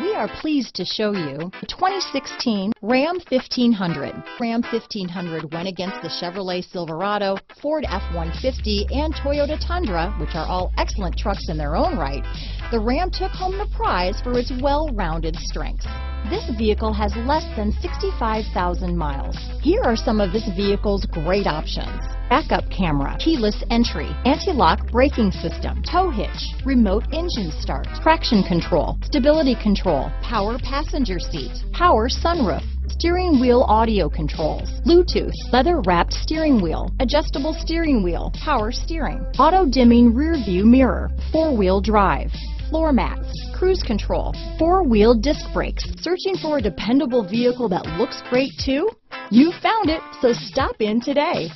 We are pleased to show you the 2016 Ram 1500. Ram 1500 went against the Chevrolet Silverado, Ford F-150, and Toyota Tundra, which are all excellent trucks in their own right. The Ram took home the prize for its well-rounded strengths. This vehicle has less than 65,000 miles. Here are some of this vehicle's great options. Backup camera, keyless entry, anti-lock braking system, tow hitch, remote engine start, traction control, stability control, power passenger seat, power sunroof, steering wheel audio controls, Bluetooth, leather wrapped steering wheel, adjustable steering wheel, power steering, auto dimming rear view mirror, four wheel drive, floor mats, cruise control, four-wheel disc brakes. Searching for a dependable vehicle that looks great too? You found it, so stop in today.